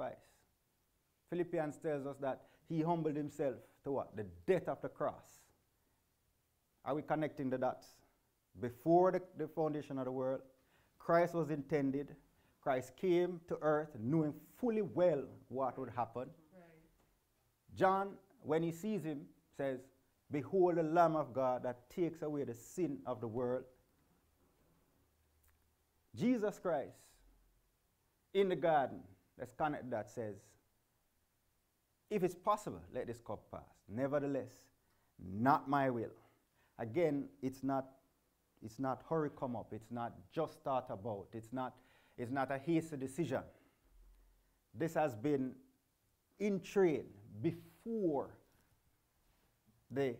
sacrifice. Philippians tells us that he humbled himself to what? The death of the cross. Are we connecting the dots? Before the, the foundation of the world, Christ was intended. Christ came to earth knowing fully well what would happen. Right. John, when he sees him, says, Behold the Lamb of God that takes away the sin of the world. Jesus Christ in the garden, let's connect that, says, If it's possible, let this cup pass. Nevertheless, not my will. Again, it's not, it's not hurry come up. It's not just thought about. It's not, it's not a hasty decision. This has been in train before the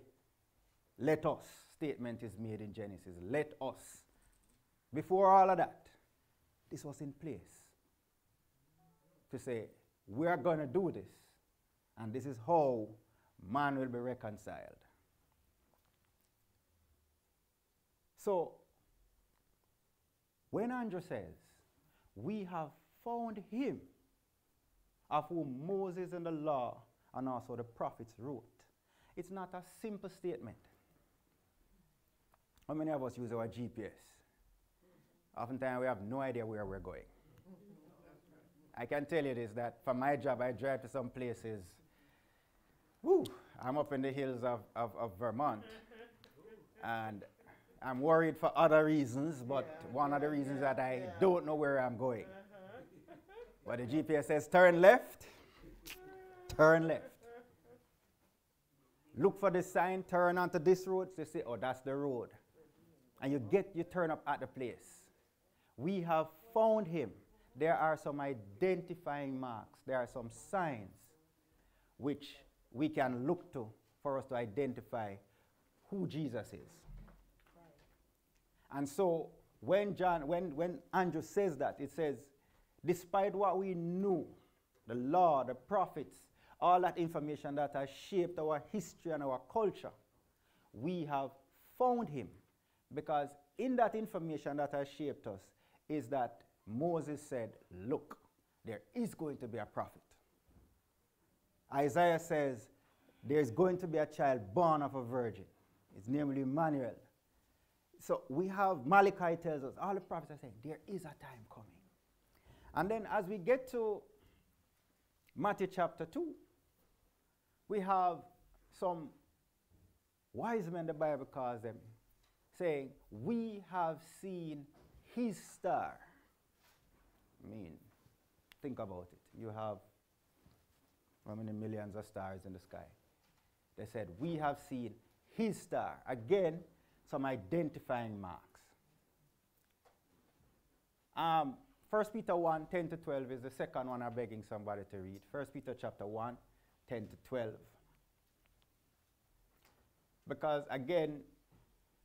let us statement is made in Genesis. Let us. Before all of that, this was in place to say, we are going to do this, and this is how man will be reconciled. So, when Andrew says, we have found him of whom Moses and the law and also the prophets wrote, it's not a simple statement. How many of us use our GPS? Oftentimes we have no idea where we're going. I can tell you this that for my job, I drive to some places. Woo, I'm up in the hills of, of, of Vermont. and I'm worried for other reasons, but yeah. one of the reasons that I yeah. don't know where I'm going. Uh-huh. but the GPS says turn left, turn left. Look for the sign, turn onto this road. So you say, oh, that's the road and you get you turn up at the place. We have found him. There are some identifying marks. There are some signs which we can look to for us to identify who Jesus is. And so when John, when, when Andrew says that, it says, despite what we knew, the law, the prophets, all that information that has shaped our history and our culture, we have found him because in that information that has shaped us is that Moses said, Look, there is going to be a prophet. Isaiah says, There's going to be a child born of a virgin. His name will be Emmanuel. So we have Malachi tells us, all the prophets are saying, There is a time coming. And then as we get to Matthew chapter 2, we have some wise men, the Bible calls them, saying, We have seen his star. Mean, think about it. You have how many millions of stars in the sky? They said, We have seen his star. Again, some identifying marks. Um, 1 Peter 1, 10 to 12 is the second one I'm begging somebody to read. 1 Peter chapter 1, 10 to 12. Because again,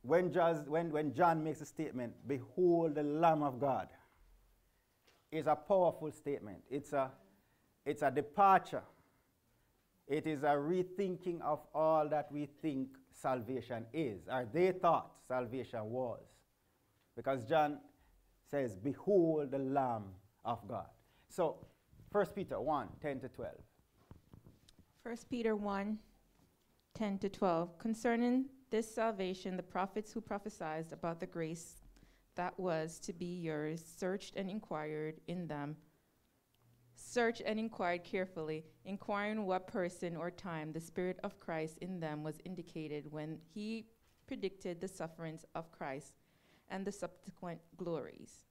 when, when, when John makes a statement, behold the Lamb of God, is a powerful statement. It's a, it's a departure. It is a rethinking of all that we think salvation is, or they thought salvation was. Because John says, Behold the Lamb of God. So, 1 Peter 1 10 to 12. 1 Peter 1 10 to 12. Concerning this salvation, the prophets who prophesied about the grace that was to be yours searched and inquired in them. Search and inquired carefully, inquiring what person or time the Spirit of Christ in them was indicated when he predicted the sufferings of Christ and the subsequent glories.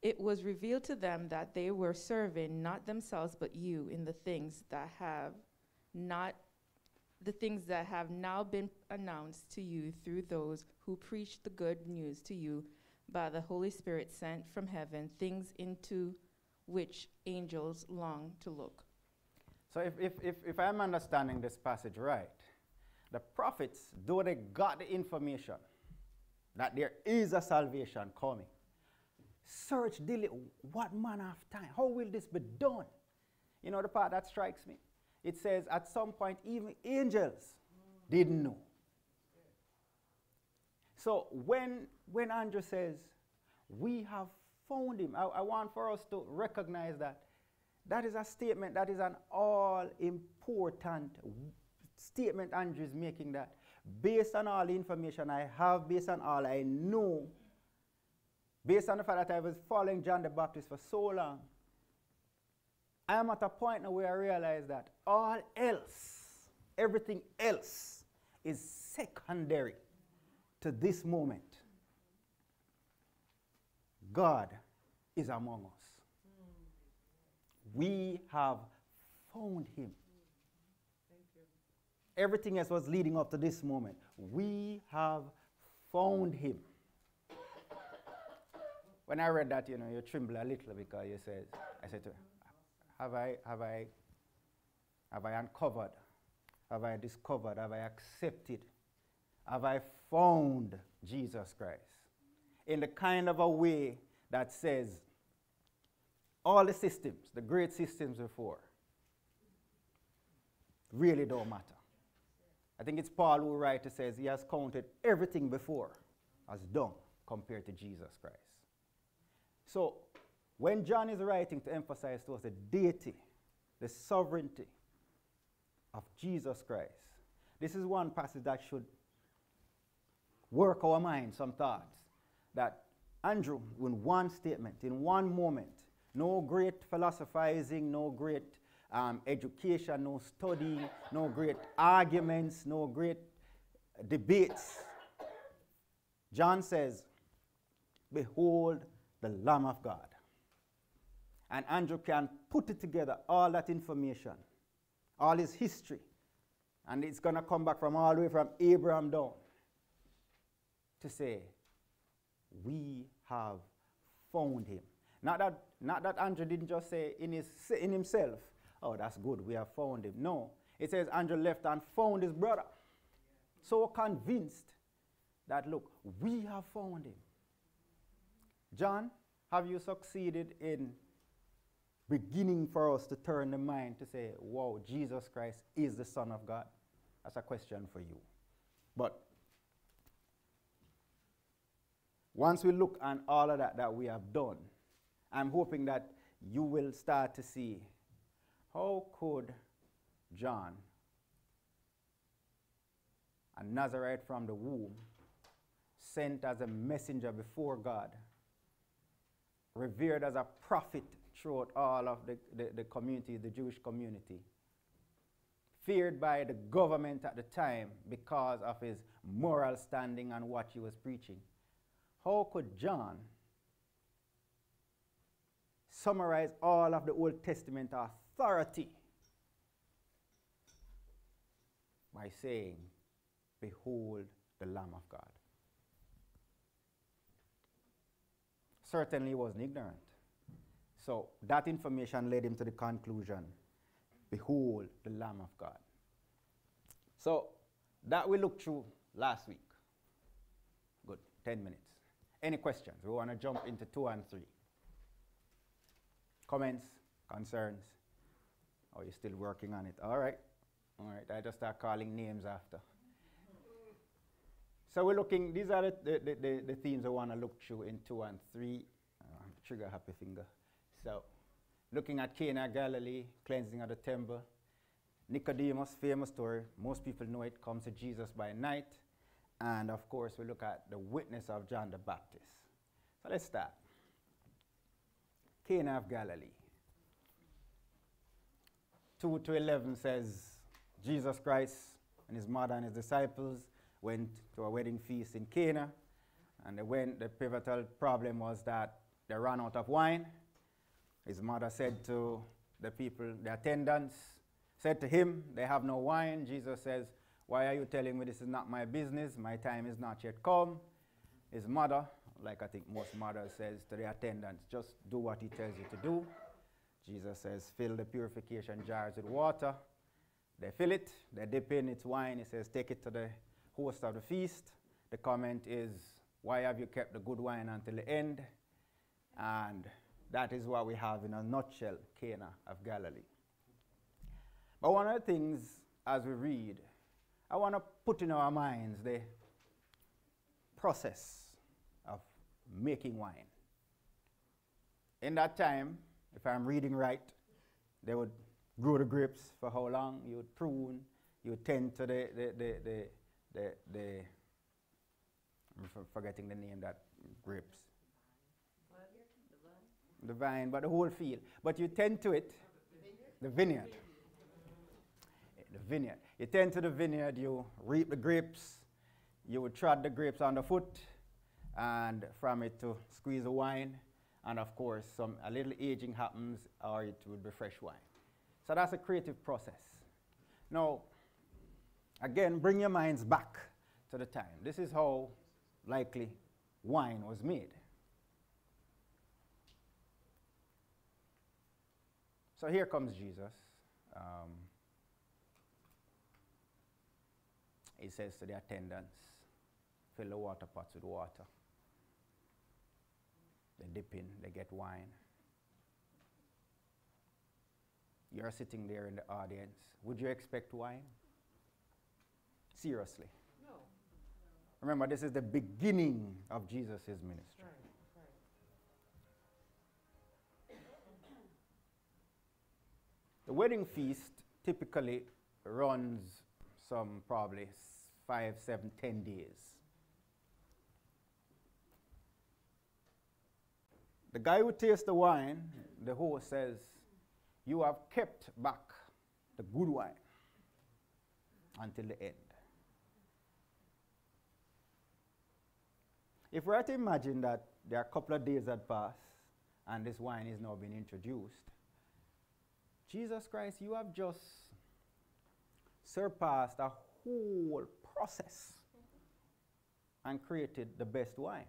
It was revealed to them that they were serving not themselves but you in the things that have not the things that have now been announced to you through those who preach the good news to you by the Holy Spirit sent from heaven, things into which angels long to look. So, if, if, if, if I'm understanding this passage right, the prophets, though they got the information that there is a salvation coming, search daily what manner of time, how will this be done? You know the part that strikes me? It says at some point even angels didn't know. So when, when Andrew says, we have found him, I, I want for us to recognize that That is a statement that is an all important statement Andrew is making that based on all the information I have, based on all I know, based on the fact that I was following John the Baptist for so long, I am at a point now where I realize that all else, everything else, is secondary to this moment. God is among us. We have found him. Everything else was leading up to this moment. We have found him. When I read that, you know, you tremble a little because you said, I said to her, have I, have I, have I uncovered? Have I discovered? Have I accepted? Have I found Jesus Christ? In the kind of a way that says, all the systems, the great systems before, really don't matter. I think it's Paul who writes, says he has counted everything before as done compared to Jesus Christ. So when John is writing to emphasize to us the deity, the sovereignty of Jesus Christ, this is one passage that should work our minds, some thoughts. That Andrew, in one statement, in one moment, no great philosophizing, no great um, education, no study, no great arguments, no great debates. John says, Behold the Lamb of God. And Andrew can put it together, all that information, all his history. And it's going to come back from all the way from Abraham down to say, We have found him. Not that, not that Andrew didn't just say in, his, in himself, Oh, that's good, we have found him. No. It says Andrew left and found his brother. So convinced that, look, we have found him. John, have you succeeded in beginning for us to turn the mind to say, wow, Jesus Christ is the Son of God? That's a question for you. But once we look on all of that that we have done, I'm hoping that you will start to see how could John, a Nazarite from the womb, sent as a messenger before God, revered as a prophet throughout all of the, the, the community, the Jewish community, feared by the government at the time because of his moral standing and what he was preaching. How could John summarize all of the Old Testament authority by saying, Behold the Lamb of God? Certainly he wasn't ignorant. So that information led him to the conclusion Behold the Lamb of God. So that we looked through last week. Good, 10 minutes. Any questions? We want to jump into two and three. Comments, concerns? Are you still working on it? All right. All right. I just start calling names after. So we're looking, these are the, the, the, the themes I want to look through in two and three. Uh, trigger happy finger. So looking at Cana Galilee, cleansing of the temple. Nicodemus, famous story. Most people know it, comes to Jesus by night. And of course, we look at the witness of John the Baptist. So let's start. Cana of Galilee. 2 to 11 says, Jesus Christ and his mother and his disciples went to a wedding feast in Cana. And they went, the pivotal problem was that they ran out of wine. His mother said to the people, the attendants, said to him, They have no wine. Jesus says, Why are you telling me this is not my business? My time is not yet come. His mother, like I think most mothers, says to the attendants, Just do what he tells you to do. Jesus says, Fill the purification jars with water. They fill it, they dip in its wine. He says, Take it to the host of the feast. The comment is, Why have you kept the good wine until the end? And that is what we have in a nutshell Cana of Galilee. But one of the things as we read, I want to put in our minds the process of making wine. In that time, if I'm reading right, they would grow the grapes for how long? You would prune, you would tend to the, the, the, the, the, the I'm forgetting the name that grapes. The vine, but the whole field. But you tend to it, the vineyard. The vineyard. You tend to the vineyard, you reap the grapes, you would trod the grapes underfoot, and from it to squeeze the wine, and of course, some a little aging happens, or it would be fresh wine. So that's a creative process. Now, again, bring your minds back to the time. This is how likely wine was made. So here comes Jesus. Um, he says to the attendants, fill the water pots with water. They dip in, they get wine. You're sitting there in the audience. Would you expect wine? Seriously. No. Remember, this is the beginning of Jesus' ministry. Right. The wedding feast typically runs some probably five, seven, ten days. The guy who tastes the wine, the host says, You have kept back the good wine until the end. If we are to imagine that there are a couple of days that pass and this wine is now being introduced, Jesus Christ, you have just surpassed a whole process and created the best wine.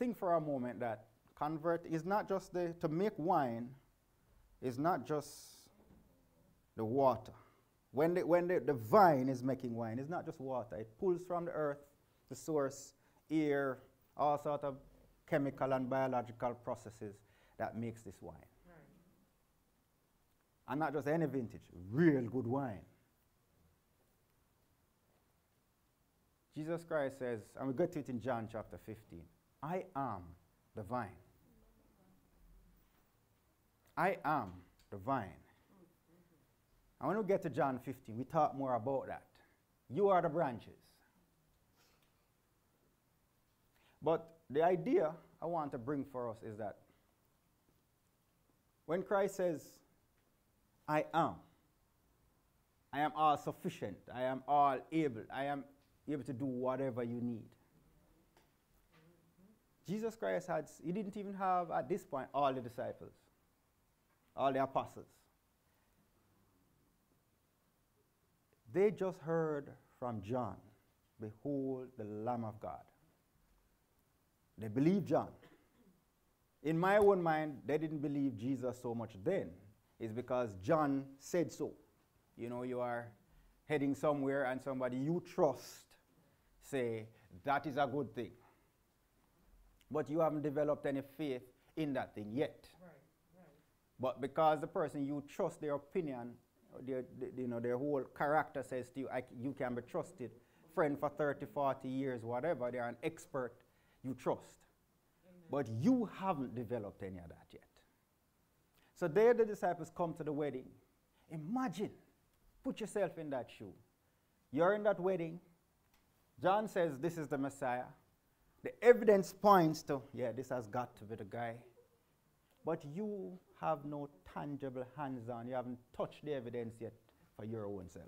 Think for a moment that convert is not just the, to make wine, is not just the water. When, the, when the, the vine is making wine, it's not just water. It pulls from the earth, the source, air, all sort of chemical and biological processes that makes this wine. Right. And not just any vintage, real good wine. Jesus Christ says, and we get to it in John chapter 15 I am the vine. I am the vine. And when we get to John 15, we talk more about that. You are the branches. But the idea I want to bring for us is that when Christ says, I am, I am all sufficient, I am all able, I am able to do whatever you need. Jesus Christ had, he didn't even have at this point all the disciples, all the apostles. They just heard from John, Behold the Lamb of God. They believed John. In my own mind, they didn't believe Jesus so much then. It's because John said so. You know, you are heading somewhere and somebody you trust say, that is a good thing. But you haven't developed any faith in that thing yet. Right, right. But because the person you trust their opinion, their, the- you know, their whole character says to you, you can be trusted. Friend for 30, 40 years, whatever, they're an expert you trust. But you haven't developed any of that yet. So there the disciples come to the wedding. Imagine, put yourself in that shoe. You're in that wedding. John says this is the Messiah. The evidence points to, yeah, this has got to be the guy. But you have no tangible hands on. You haven't touched the evidence yet for your own self.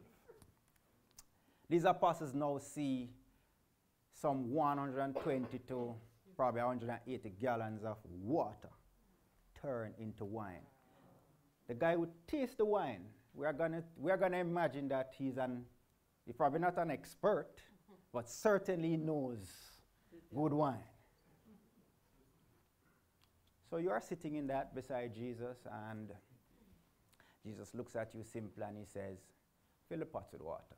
These apostles now see some 120 to probably 180 gallons of water turn into wine. The guy would taste the wine. We are gonna, we are gonna imagine that he's an, he's probably not an expert, mm-hmm. but certainly knows good wine. So you are sitting in that beside Jesus, and Jesus looks at you simply and he says, Fill the pots with water.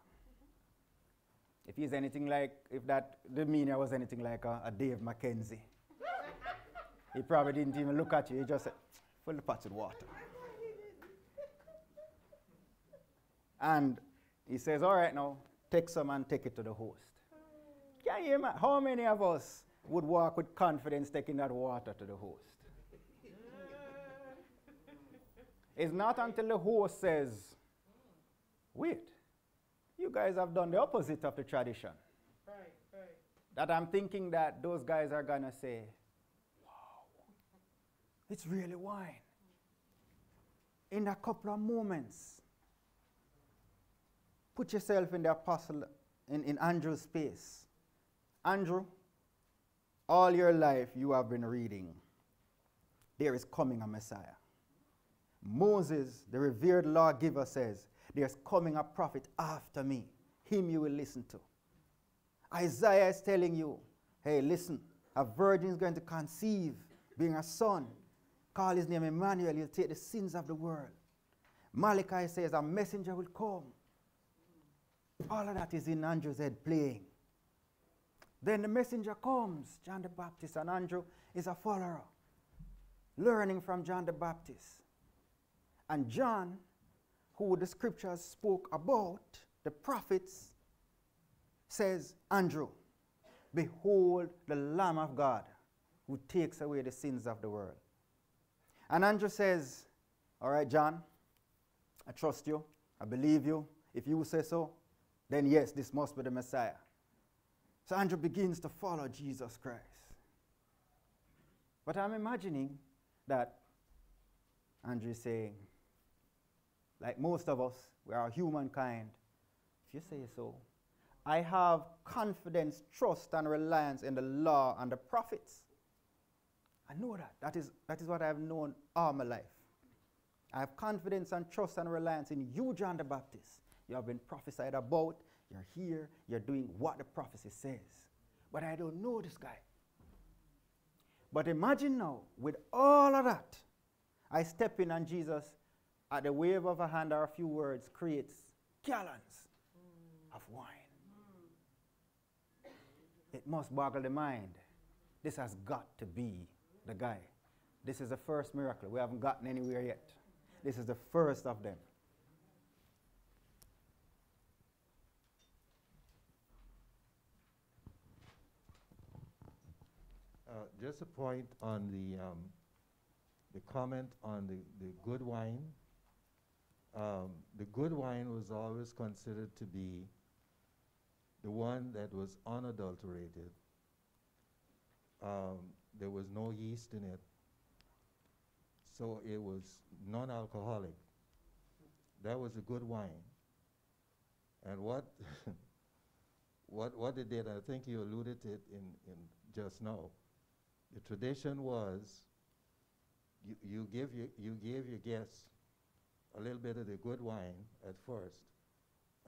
If he's anything like, if that demeanor was anything like a, a Dave Mackenzie, he probably didn't even look at you. He just said, Fill the pots with water. And he says, All right, now, take some and take it to the host. Can you imagine how many of us would walk with confidence taking that water to the host. it's not until the host says, Wait, you guys have done the opposite of the tradition. Right, right. That I'm thinking that those guys are going to say, Wow, it's really wine. In a couple of moments, put yourself in the apostle, in, in Andrew's space. Andrew, all your life you have been reading, there is coming a Messiah. Moses, the revered lawgiver, says, There's coming a prophet after me. Him you will listen to. Isaiah is telling you, Hey, listen, a virgin is going to conceive, being a son. Call his name Emmanuel. He'll take the sins of the world. Malachi says, A messenger will come. All of that is in Andrew's head playing. Then the messenger comes, John the Baptist, and Andrew is a follower, learning from John the Baptist. And John, who the scriptures spoke about, the prophets, says, Andrew, behold the Lamb of God who takes away the sins of the world. And Andrew says, All right, John, I trust you. I believe you. If you say so, then yes, this must be the Messiah. So Andrew begins to follow Jesus Christ. But I'm imagining that Andrew is saying, like most of us, we are humankind. If you say so, I have confidence, trust, and reliance in the law and the prophets. I know that. That is, that is what I have known all my life. I have confidence and trust and reliance in you, John the Baptist. You have been prophesied about, you're here, you're doing what the prophecy says. But I don't know this guy. But imagine now, with all of that, I step in and Jesus, at the wave of a hand or a few words, creates gallons mm. of wine. Mm. It must boggle the mind. This has got to be the guy. This is the first miracle. We haven't gotten anywhere yet. This is the first of them. Uh, just a point on the, um, the comment on the, the good wine. Um, the good wine was always considered to be the one that was unadulterated. Um, there was no yeast in it. So it was non alcoholic. That was a good wine. And what, what, what they did, I think you alluded to it in, in just now, the tradition was you, you, give your, you gave your guests a little bit of the good wine at first,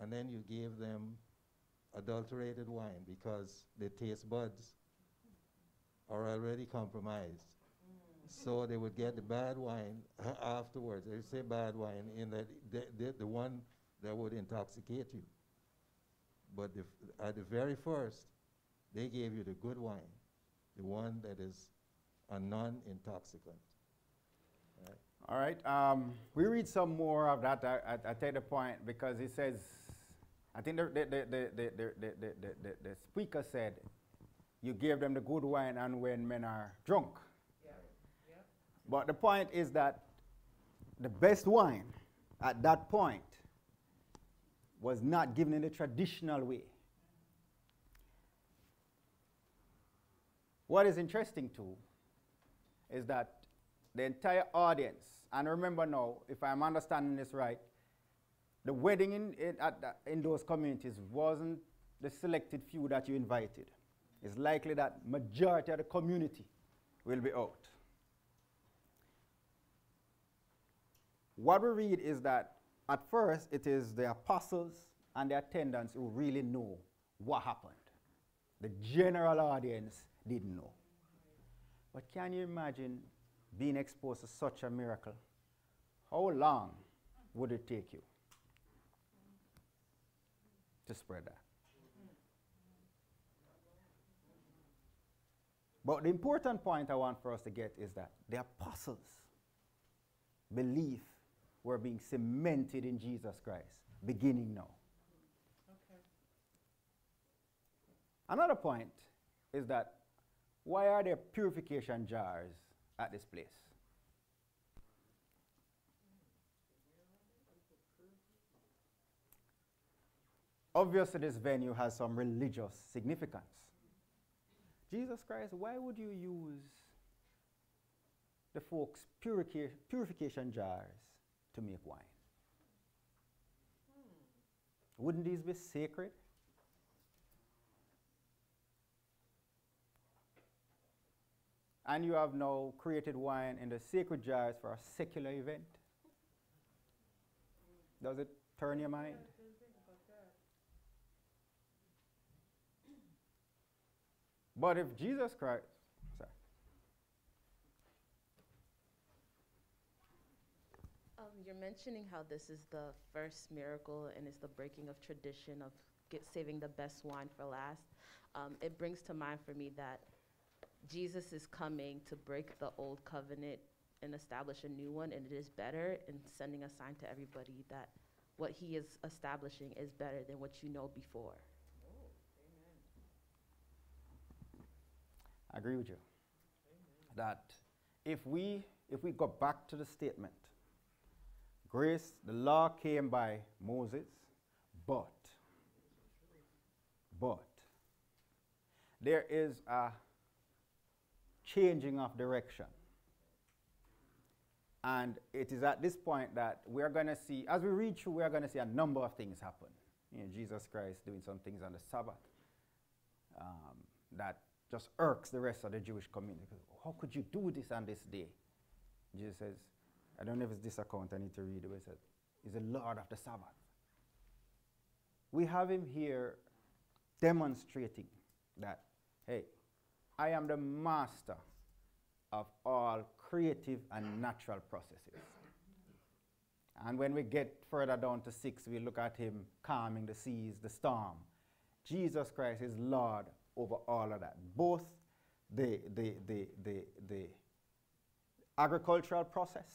and then you gave them adulterated wine because their taste buds are already compromised. Mm. So they would get the bad wine afterwards. They say bad wine in that the, the, the one that would intoxicate you. But at the very first, they gave you the good wine the one that is a non-intoxicant. All right. Um, we read some more of that at, at, at point because it says, I think the, the, the, the, speaker said, you gave them the good wine and when men are drunk. Yeah. Yeah. But the point is that the best wine at that point was not given in the traditional way. What is interesting too is that the entire audience, and remember now, if I'm understanding this right, the wedding in, in, the, in those communities wasn't the selected few that you invited. It's likely that majority of the community will be out. What we read is that at first it is the apostles and the attendants who really know what happened. The general audience didn't know. But can you imagine being exposed to such a miracle? How long would it take you to spread that? But the important point I want for us to get is that the apostles' belief were being cemented in Jesus Christ, beginning now. Okay. Another point is that Why are there purification jars at this place? Obviously, this venue has some religious significance. Jesus Christ, why would you use the folks' purica- purification jars to make wine? Wouldn't these be sacred? And you have now created wine in the sacred jars for a secular event. Does it turn your mind? But if Jesus Christ, sorry, Um, you're mentioning how this is the first miracle and it's the breaking of tradition of saving the best wine for last. Um, it brings to mind for me that Jesus is coming to break the old covenant and establish a new one, and it is better, and sending a sign to everybody that what he is establishing is better than what you know before. I agree with you. That if we if we go back to the statement, grace, the law came by Moses, but but there is a changing of direction. And it is at this point that we are going to see, as we read through, we are going to see a number of things happen. You know, Jesus Christ doing some things on the Sabbath um, that just irks the rest of the Jewish community. How could you do this on this day? Jesus says, I don't know if it's this account I need to read but it says, He's the Lord of the Sabbath. We have him here demonstrating that, hey, I am the master of all creative and natural processes. And when we get further down to six, we look at him calming the seas, the storm. Jesus Christ is Lord over all of that. Both the, the, the, the, the agricultural process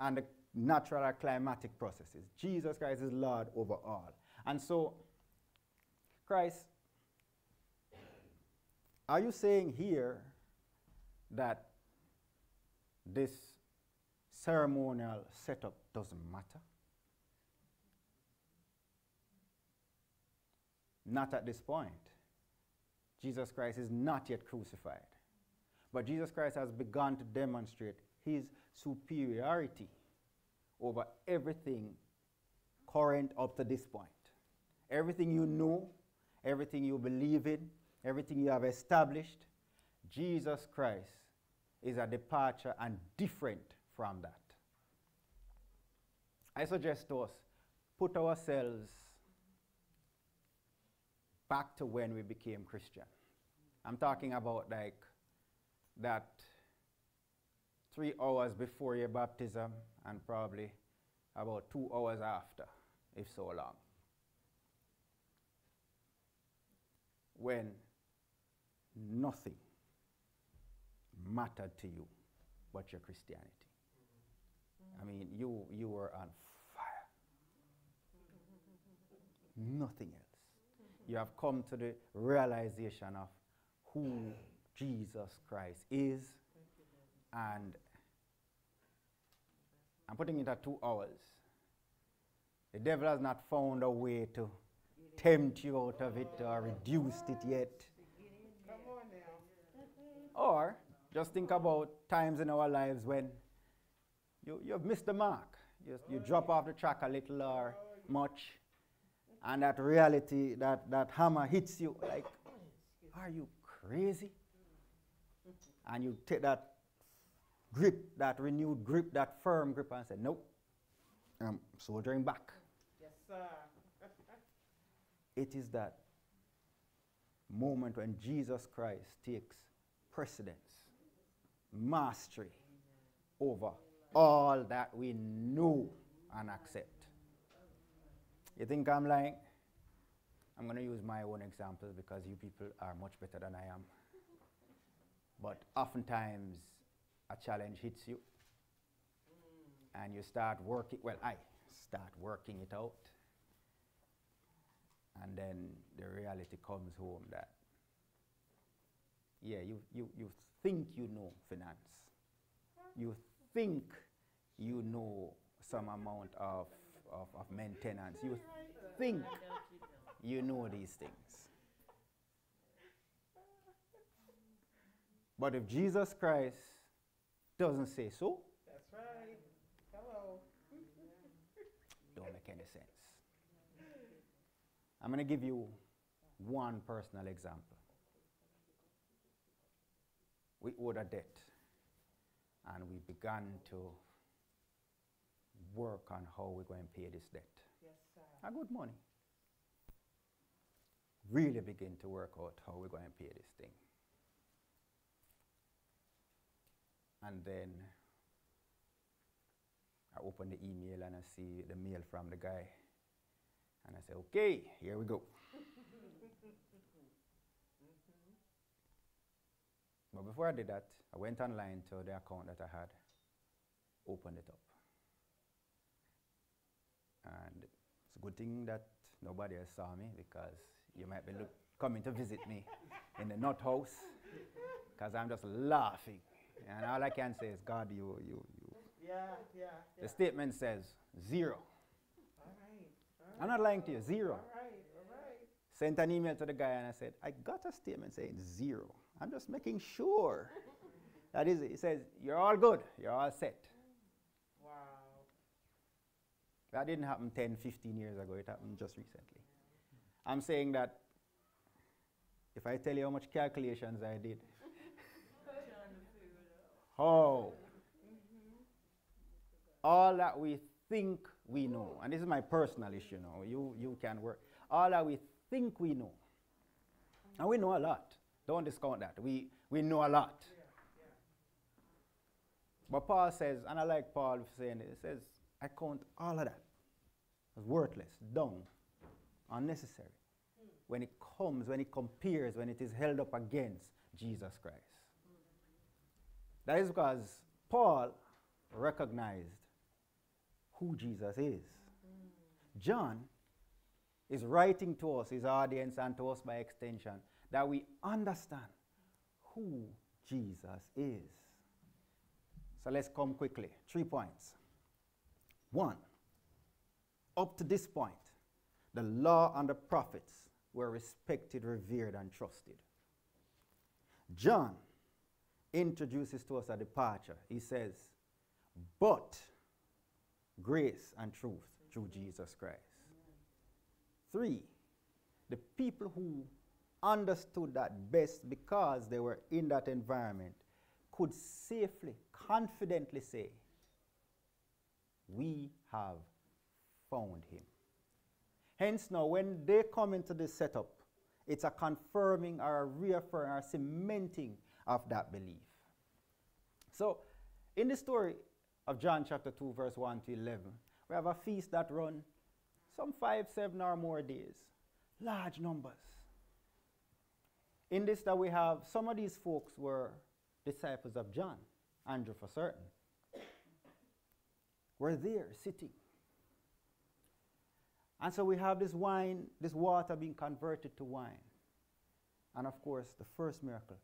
and the natural climatic processes. Jesus Christ is Lord over all. And so, Christ, are you saying here that this ceremonial setup doesn't matter? Not at this point. Jesus Christ is not yet crucified. But Jesus Christ has begun to demonstrate his superiority over everything current up to this point. Everything you know, everything you believe in, everything you have established, Jesus Christ is a departure and different from that. I suggest to us put ourselves back to when we became Christian. I'm talking about like that three hours before your baptism and probably about two hours after, if so long. When nothing mattered to you but your Christianity. I mean, you, you were on fire. Nothing else. You have come to the realization of who Jesus Christ is, and I'm putting it at two hours. The devil has not found a way to tempt you out of it or reduced it yet. Or just think about times in our lives when you, you've missed the mark. You, you drop off the track a little or much, and that reality, that, that hammer hits you like, are you crazy? And you take that grip, that renewed grip, that firm grip, and say, nope, I'm soldiering back. Yes, sir. It is that moment when Jesus Christ takes precedence, mastery over all that we know and accept. You think I'm lying? I'm going to use my own example because you people are much better than I am. But oftentimes, a challenge hits you, and you start working. Well, I start working it out, and then the reality comes home that yeah, you, you, you think you know finance. You think you know some amount of, of, of maintenance. You think you know these things. But if Jesus Christ doesn't say so, That's right. Hello. don't make any sense. I'm going to give you one personal example. We owed a debt, and we began to work on how we're going to pay this debt. Yes, sir. A good money. Really begin to work out how we're going to pay this thing. And then I open the email and I see the mail from the guy. And I say, okay, here we go. But before I did that, I went online to the account that I had, opened it up. And it's a good thing that nobody else saw me because you might be look, coming to visit me in the nut house because I'm just laughing. And all I can say is, God, you, you, you. Yeah, yeah, yeah. The statement says zero. All right. All I'm not lying to you, zero. All right. All right. Sent an email to the guy and I said, I got a statement saying zero. I'm just making sure. That is. He says, You're all good, you're all set. Wow. That didn't happen 10, 15 years ago, it happened just recently. I'm saying that if I tell you how much calculations I did, how all that we think we know, and this is my personal issue now, you, you can work, all that we think we know, and we know a lot. Don't discount that. We, we know a lot. But Paul says, and I like Paul saying it, he says, I count all of that as worthless, dung, unnecessary. When it comes, when it compares, when it is held up against Jesus Christ. That is because Paul recognized who Jesus is. John is writing to us, his audience, and to us by extension, that we understand who Jesus is. So let's come quickly. Three points. One, up to this point, the law and the prophets were respected, revered, and trusted. John introduces to us a departure. He says, but grace and truth through Jesus Christ. Three, the people who understood that best because they were in that environment could safely, confidently say, We have found him. Hence, now, when they come into this setup, it's a confirming or a reaffirming or cementing of that belief. So, in the story of John chapter 2, verse 1 to 11, we have a feast that run some five, seven or more days, large numbers. In this, that we have some of these folks were disciples of John, Andrew for certain, were there sitting. And so we have this wine, this water being converted to wine. And of course, the first miracle,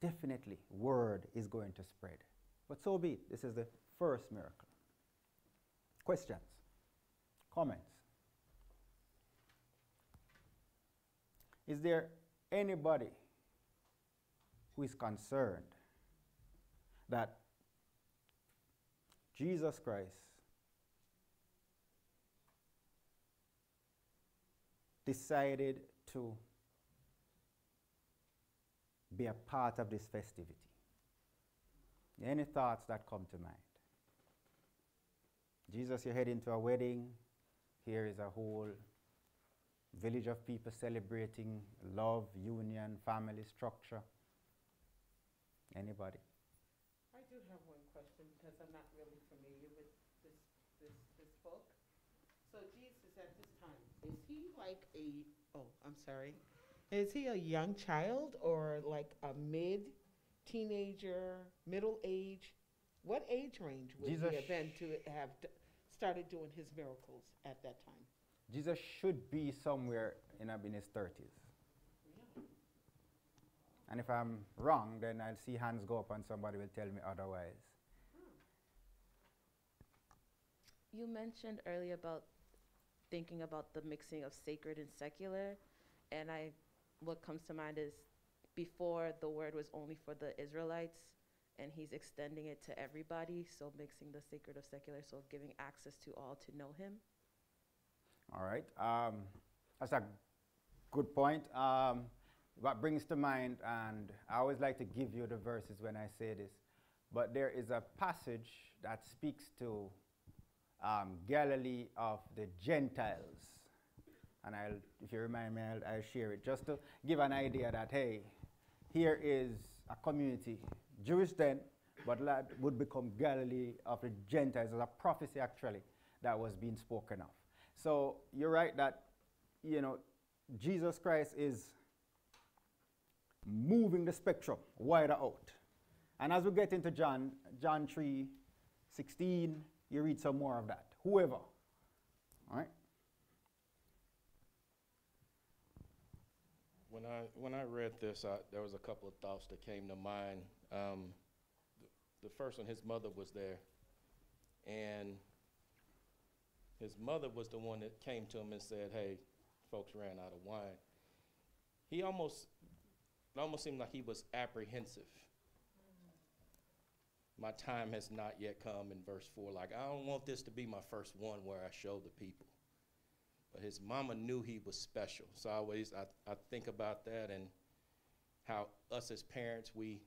definitely word is going to spread. But so be it. This is the first miracle. Questions? Comments? Is there anybody who is concerned that Jesus Christ decided to be a part of this festivity? Any thoughts that come to mind? Jesus, you're heading to a wedding. Here is a whole village of people celebrating love, union, family structure. Anybody? I do have one question because I'm not really familiar with this, this, this book. So Jesus at this time, is he like a, oh, I'm sorry. Is he a young child or like a mid teenager, middle age? What age range would Jesus he have been to have d- started doing his miracles at that time? Jesus should be somewhere in, in his 30s. And if I'm wrong, then I'll see hands go up and somebody will tell me otherwise. You mentioned earlier about thinking about the mixing of sacred and secular, and I, what comes to mind is before the word was only for the Israelites, and he's extending it to everybody, so mixing the sacred of secular, so giving access to all to know him. All right. Um, that's a good point. Um, what brings to mind, and I always like to give you the verses when I say this, but there is a passage that speaks to um, Galilee of the Gentiles. And I'll, if you remind me, I'll, I'll share it just to give an idea that, hey, here is a community, Jewish then, but would become Galilee of the Gentiles. There's a prophecy actually that was being spoken of. So you're right that, you know, Jesus Christ is moving the spectrum wider out. And as we get into John, John 3 16, you read some more of that. Whoever. All right? When I when I read this, I, there was a couple of thoughts that came to mind. Um, th- the first one, his mother was there, and his mother was the one that came to him and said, "Hey, folks ran out of wine." He almost it almost seemed like he was apprehensive. My time has not yet come in verse 4. Like, I don't want this to be my first one where I show the people. But his mama knew he was special. So I always I, I think about that and how us as parents we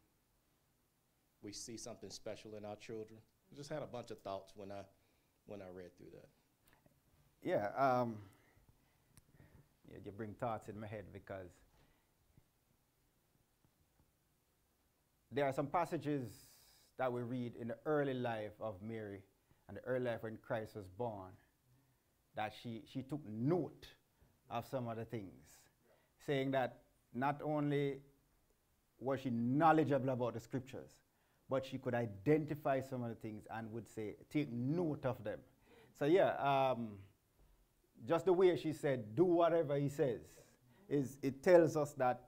we see something special in our children. I just had a bunch of thoughts when I when I read through that. Yeah, um, yeah, you bring thoughts in my head because there are some passages that we read in the early life of Mary and the early life when Christ was born that she, she took note of some of the things, saying that not only was she knowledgeable about the scriptures, but she could identify some of the things and would say, take note of them. So, yeah, um, just the way she said, do whatever he says, is it tells us that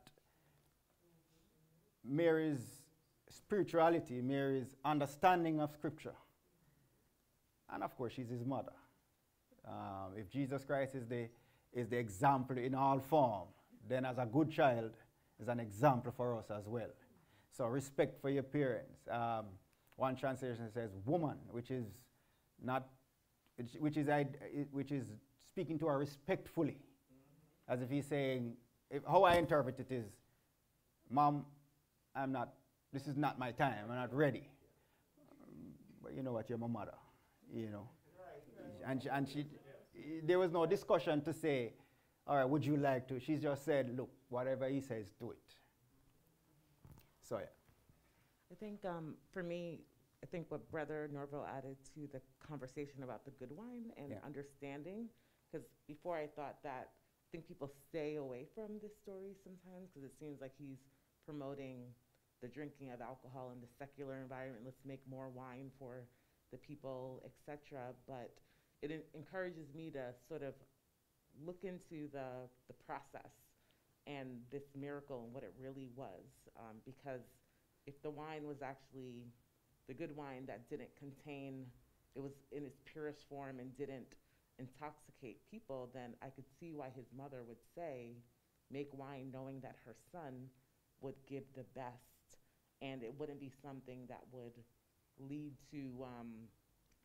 Mary's spirituality, Mary's understanding of Scripture. And of course, she's his mother. Um, if Jesus Christ is the, is the example in all form, then as a good child, is an example for us as well. So respect for your parents. Um, one translation says woman, which is not, which is, which is speaking to her respectfully, as if he's saying, if, how I interpret it is, mom, I'm not this is not my time. I'm not ready. Um, but you know what? You're my mother. You know. And she, and she, there was no discussion to say, all right, would you like to? She just said, look, whatever he says, do it. So yeah. I think um, for me, I think what Brother Norville added to the conversation about the good wine and Yeah. understanding, because before I thought that, I think people stay away from this story sometimes because it seems like he's promoting the drinking of alcohol in the secular environment. Let's make more wine for the people, etc. But it en- encourages me to sort of look into the the process and this miracle and what it really was, um, because if the wine was actually the good wine that didn't contain, it was in its purest form and didn't intoxicate people, then I could see why his mother would say, make wine knowing that her son would give the best and it wouldn't be something that would lead to um,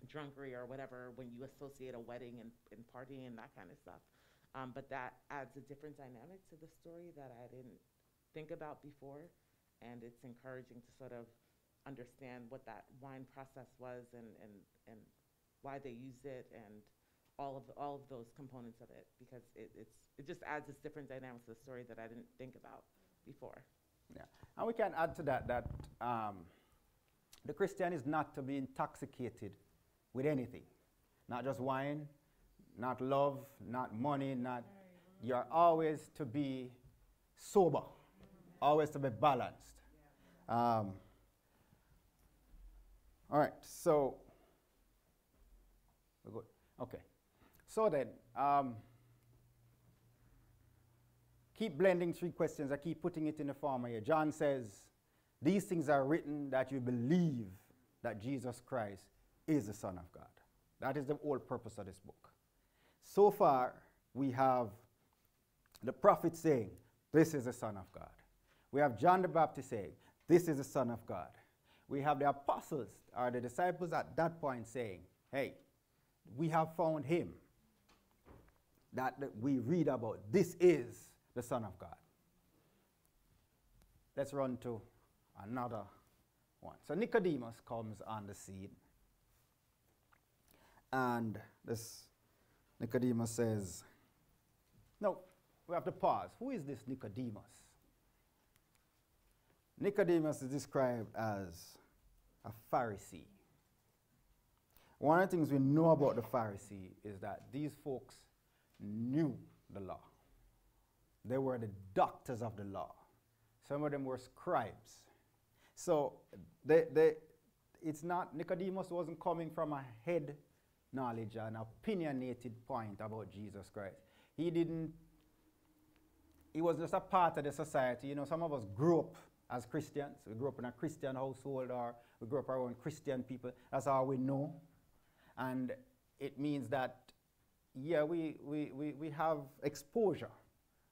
drunkery or whatever when you associate a wedding and, and partying and that kind of stuff. Um, but that adds a different dynamic to the story that I didn't think about before, and it's encouraging to sort of understand what that wine process was and, and, and why they used it and all of all of those components of it because it, it's it just adds this different dynamic to the story that I didn't think about before. Yeah. And we can add to that that um, the Christian is not to be intoxicated with anything, not just wine, not love, not money, not. You're always to be sober, always to be balanced. Um, all right, so we're good. Okay, so then. Um, keep blending three questions. I keep putting it in the form here. John says, These things are written that you believe that Jesus Christ is the Son of God. That is the whole purpose of this book. So far, we have the prophet saying, This is the Son of God. We have John the Baptist saying, This is the Son of God. We have the apostles or the disciples at that point saying, Hey, we have found him that, we read about. This is the Son of God. Let's run to another one. So Nicodemus comes on the scene. And this Nicodemus says, No, we have to pause. Who is this Nicodemus? Nicodemus is described as a Pharisee. One of the things we know about the Pharisee is that these folks knew the law. They were the doctors of the law. Some of them were scribes. So they, they, it's not, Nicodemus wasn't coming from a head knowledge, an opinionated point about Jesus Christ. He didn't, he was just a part of the society. You know, some of us grew up as Christians. We grew up in a Christian household or we grew up around Christian people. That's all we know. And it means that, yeah, we, we, we, we have exposure,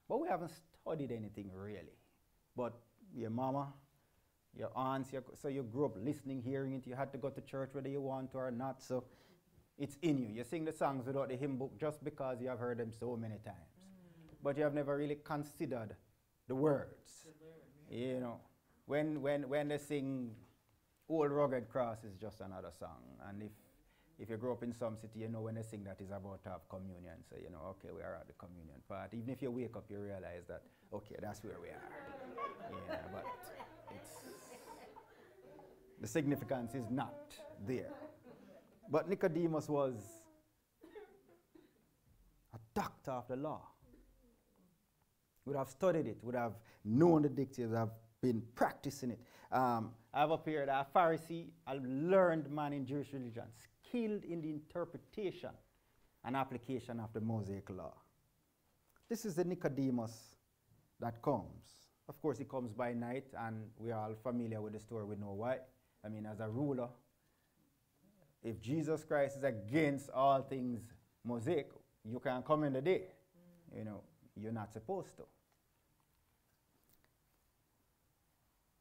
but we haven't studied anything really. But your mama, your aunts, your, so you grew up listening, hearing it. You had to go to church whether you want to or not. So it's in you. You sing the songs without the hymn book just because you have heard them so many times. Mm. But you have never really considered the words. You know, when, when, when they sing Old Rugged Cross is just another song. And if, if you grow up in some city, you know when they sing that is about to have communion. So you know, okay, we are at the communion part. Even if you wake up, you realize that, okay, that's where we are. yeah, but it's, the significance is not there. But Nicodemus was a doctor of the law. Would have studied it, would have known the dictates, would have been practicing it. Um, I have appeared a Pharisee, a learned man in Jewish religion, skilled in the interpretation and application of the Mosaic law. This is the Nicodemus that comes. Of course, he comes by night, and we are all familiar with the story. We know why. I mean, as a ruler, if Jesus Christ is against all things Mosaic, you can't come in the day. Mm. You know, you're not supposed to.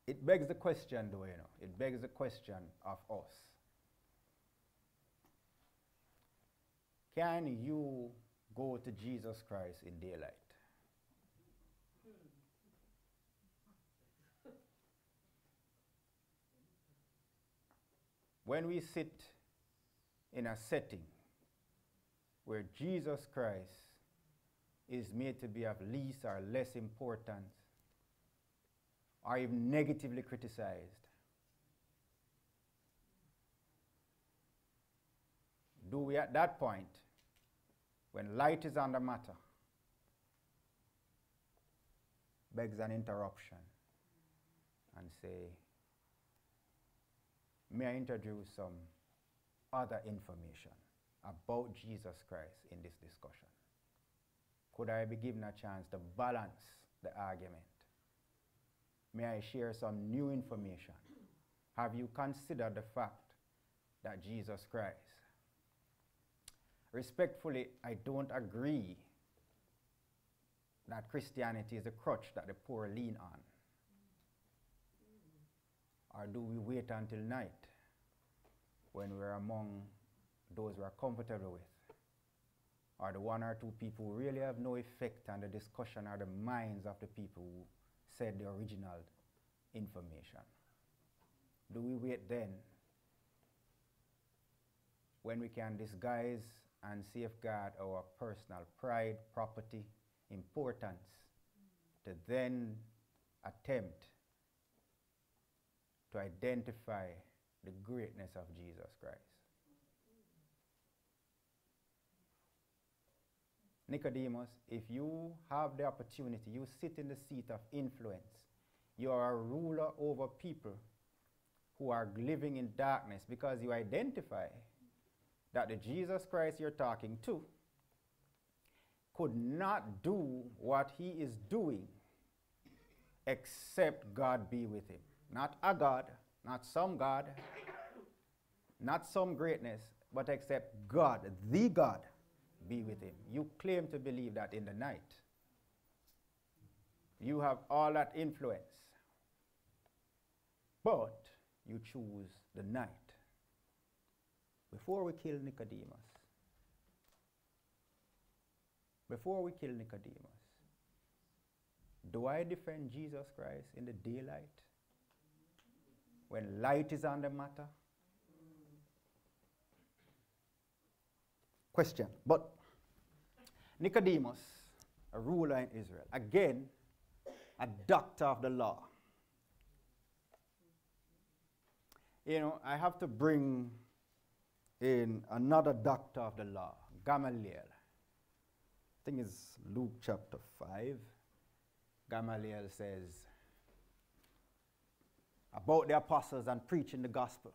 It begs the question, though, you know, it begs the question of us. Can you go to Jesus Christ in daylight? when we sit in a setting where Jesus Christ is made to be of least or less importance or even negatively criticized. Do we at that point, when light is on the matter, begs an interruption and say, May I introduce some other information about Jesus Christ in this discussion? Could I be given a chance to balance the argument? May I share some new information? Have you considered the fact that Jesus Christ? Respectfully, I don't agree that Christianity is a crutch that the poor lean on. Or do we wait until night when we're among those we're comfortable with? Or the one or two people who really have no effect on the discussion or the minds of the people who said the original information? Do we wait then when we can disguise and safeguard our personal pride, property, importance to then attempt to identify the greatness of Jesus Christ? Nicodemus, if you have the opportunity, you sit in the seat of influence. You are a ruler over people who are living in darkness because you identify that the Jesus Christ you're talking to could not do what he is doing except God be with him. Not a God, not some God, not some greatness, but except God, the God, be with him. You claim to believe that in the night. You have all that influence. But you choose the night. Before we kill Nicodemus, before we kill Nicodemus, do I defend Jesus Christ in the daylight? When light is on the matter? Question. But Nicodemus, a ruler in Israel, again, a doctor of the law. You know, I have to bring in another doctor of the law, Gamaliel. I think it's Luke chapter 5. Gamaliel says about the apostles and preaching the gospel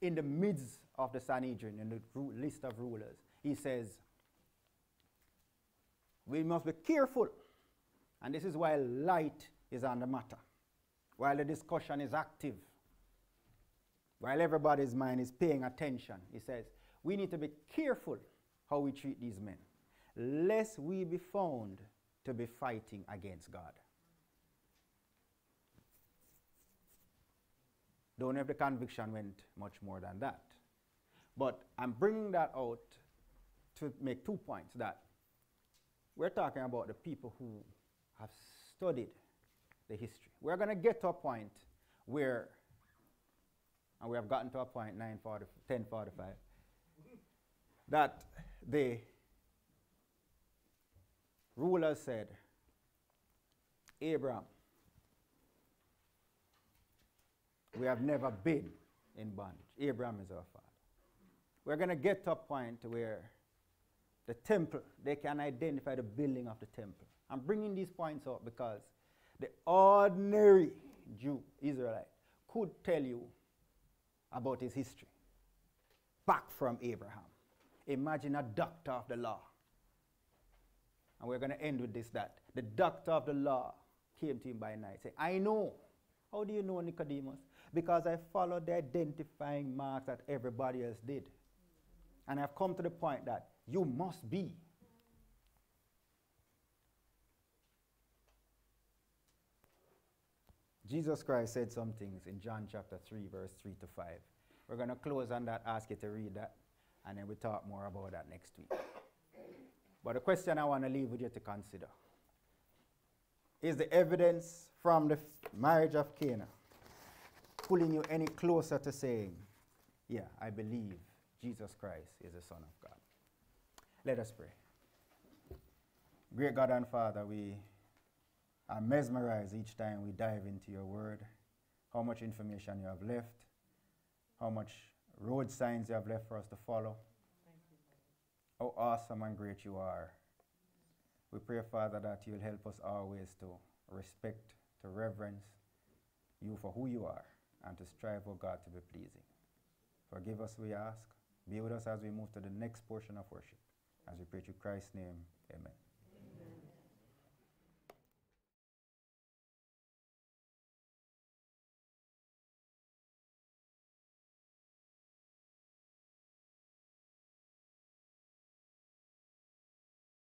in the midst of the Sanhedrin, in the list of rulers. He says, We must be careful. And this is why light is on the matter, while the discussion is active, while everybody's mind is paying attention. He says, We need to be careful how we treat these men, lest we be found to be fighting against God. Don't know if the conviction went much more than that. But I'm bringing that out to make two points that we're talking about the people who have studied the history. We're going to get to a point where, and we have gotten to a point 940, 1045, that the rulers said, Abraham, we have never been in bondage. Abraham is our father. We're going to get to a point where the temple, they can identify the building of the temple. I'm bringing these points up because the ordinary Jew, Israelite, could tell you about his history back from Abraham. Imagine a doctor of the law. And we're going to end with this that the doctor of the law came to him by night, saying, I know. How do you know, Nicodemus? Because I followed the identifying marks that everybody else did. And I've come to the point that you must be. Jesus Christ said some things in John chapter 3, verse 3 to 5. We're going to close on that, ask you to read that, and then we'll talk more about that next week. But the question I want to leave with you to consider is the evidence from the marriage of Cana pulling you any closer to saying, Yeah, I believe Jesus Christ is the Son of God? Let us pray. Great God and Father, we are mesmerized each time we dive into your word, how much information you have left, how much road signs you have left for us to follow. How awesome and great you are. We pray, Father, that you'll help us always to respect, to reverence you for who you are, and to strive, oh God, to be pleasing. Forgive us, we ask. Be with us as we move to the next portion of worship. As we pray to Christ's name, amen.